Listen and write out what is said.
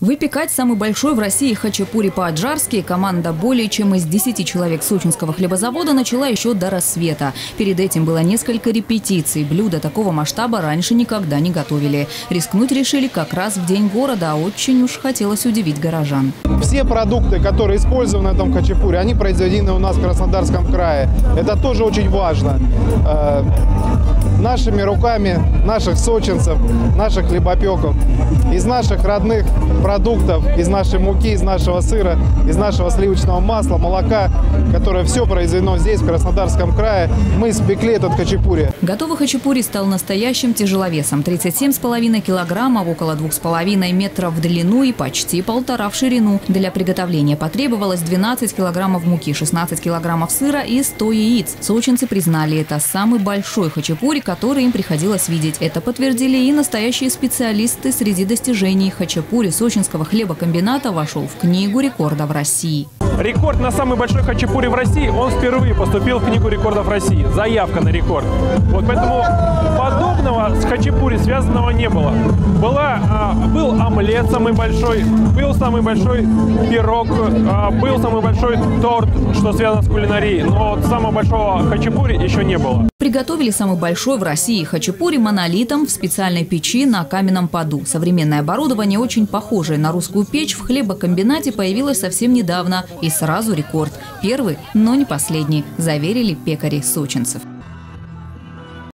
Выпекать самый большой в России хачапури по-аджарски команда более чем из 10 человек сочинского хлебозавода начала еще до рассвета. Перед этим было несколько репетиций. Блюда такого масштаба раньше никогда не готовили. Рискнуть решили как раз в день города, а очень уж хотелось удивить горожан. Все продукты, которые использованы в этом хачапуре, они произведены у нас в Краснодарском крае. Это тоже очень важно. Э, нашими руками наших сочинцев, наших хлебопеков, из наших родных продуктов, из нашей муки, из нашего сыра, из нашего сливочного масла, молока, которое все произведено здесь, в Краснодарском крае. Мы спекли этот хачапури. Готовый хачапури стал настоящим тяжеловесом. 37,5 килограммов, около 2,5 метров в длину и почти полтора в ширину. Для приготовления потребовалось 12 килограммов муки, 16 килограммов сыра и 100 яиц. Сочинцы признали, это самый большой хачапури, который им приходилось видеть. Это подтвердили и настоящие специалисты среди достижений хачапури Сочинцев Сочинского хлебокомбината вошел в Книгу рекордов России. Рекорд на самый большой хачапури в России, он впервые поступил в Книгу рекордов России. Заявка на рекорд. Вот поэтому подобного с хачапури связанного не было. Была, а, был омлет самый большой, был самый большой пирог, а, был самый большой торт, что связано с кулинарией. Но самого большого хачапури еще не было. Приготовили самый большой в России хачапури монолитом в специальной печи на каменном поду. Современное оборудование, очень похожее на русскую печь, в хлебокомбинате появилось совсем недавно. И сразу рекорд. Первый, но не последний, заверили пекари сочинцев.